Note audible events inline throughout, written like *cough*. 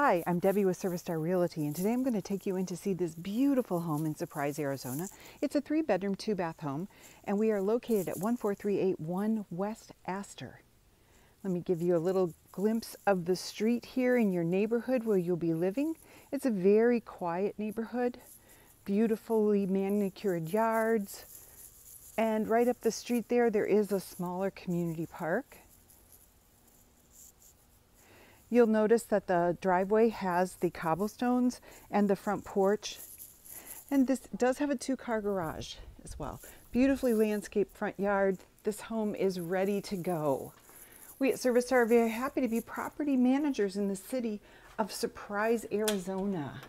Hi, I'm Debbie with Service Star Realty, and today I'm going to take you in to see this beautiful home in Surprise, Arizona. It's a three bedroom, two bath home, and we are located at 14381 West Aster. Let me give you a little glimpse of the street here in your neighborhood where you'll be living. It's a very quiet neighborhood, beautifully manicured yards, and right up the street there, there is a smaller community park. You'll notice that the driveway has the cobblestones and the front porch. And this does have a two car garage as well. Beautifully landscaped front yard. This home is ready to go. We at Service Star are very happy to be property managers in the city of Surprise, Arizona.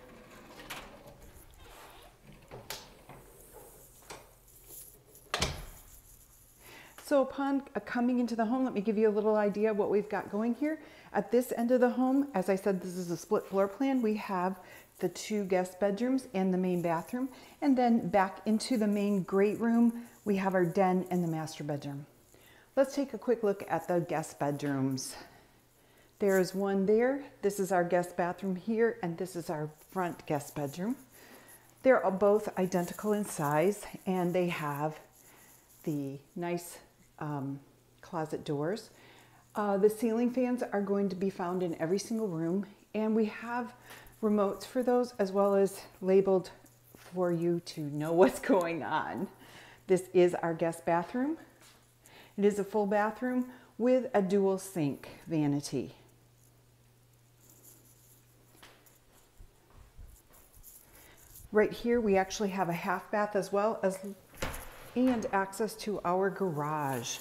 So upon uh, coming into the home, let me give you a little idea of what we've got going here. At this end of the home, as I said, this is a split floor plan. We have the two guest bedrooms and the main bathroom. And then back into the main great room, we have our den and the master bedroom. Let's take a quick look at the guest bedrooms. There is one there. This is our guest bathroom here, and this is our front guest bedroom. They're both identical in size, and they have the nice um, closet doors. Uh, the ceiling fans are going to be found in every single room, and we have remotes for those as well as labeled for you to know *laughs* what's going on. This is our guest bathroom. It is a full bathroom with a dual sink vanity. Right here, we actually have a half bath as well as and access to our garage.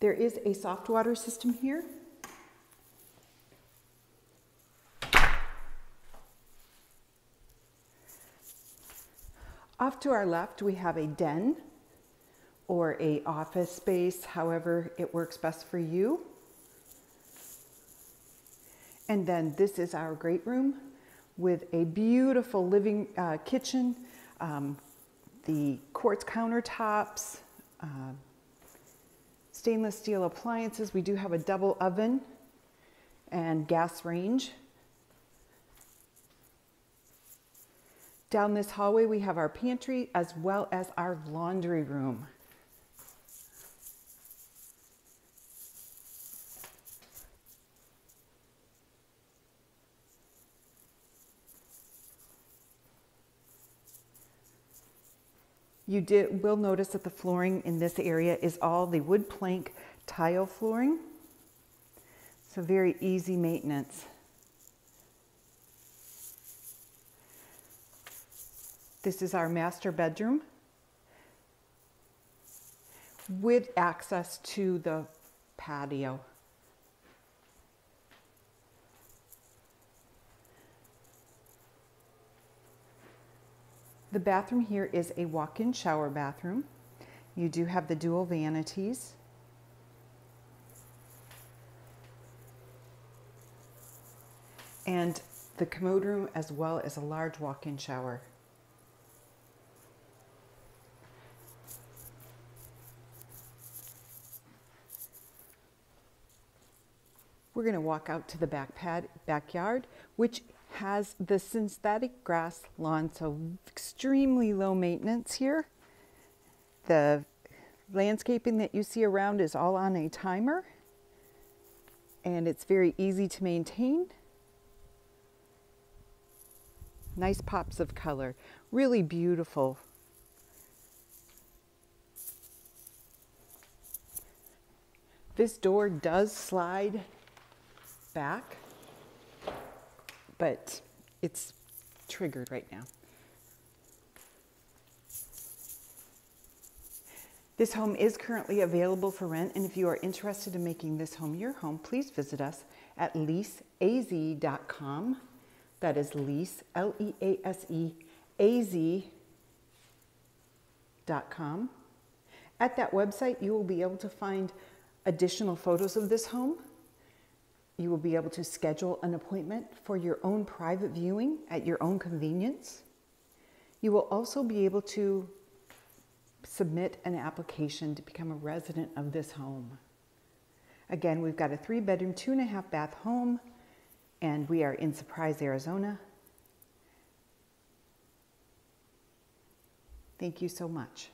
There is a soft water system here. Off to our left, we have a den or a office space, however it works best for you. And then this is our great room with a beautiful living uh, kitchen, um, the quartz countertops, uh, stainless steel appliances. We do have a double oven and gas range. Down this hallway, we have our pantry as well as our laundry room. You did, will notice that the flooring in this area is all the wood plank tile flooring. So very easy maintenance. This is our master bedroom with access to the patio. The bathroom here is a walk-in shower bathroom. You do have the dual vanities. And the commode room as well as a large walk-in shower. We're going to walk out to the back pad, backyard, which has the synthetic grass lawn, so extremely low maintenance here. The landscaping that you see around is all on a timer and it's very easy to maintain. Nice pops of color, really beautiful. This door does slide back but it's triggered right now. This home is currently available for rent, and if you are interested in making this home your home, please visit us at leaseaz.com. That is lease, L E A S E, A Z.com. At that website, you will be able to find additional photos of this home, you will be able to schedule an appointment for your own private viewing at your own convenience. You will also be able to submit an application to become a resident of this home. Again, we've got a three bedroom, two and a half bath home, and we are in Surprise, Arizona. Thank you so much.